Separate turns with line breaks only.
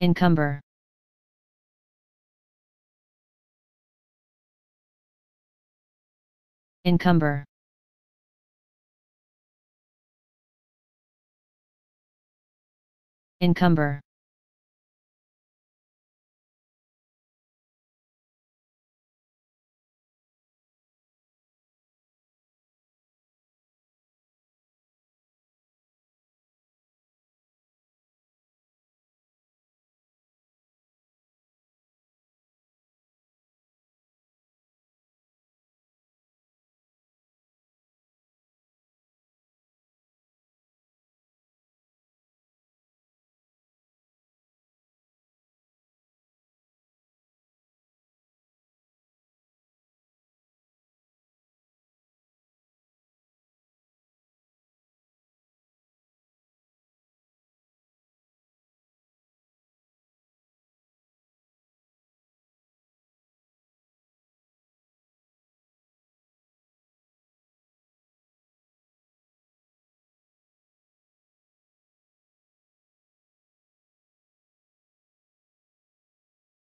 encumber. Encumber. Encumber.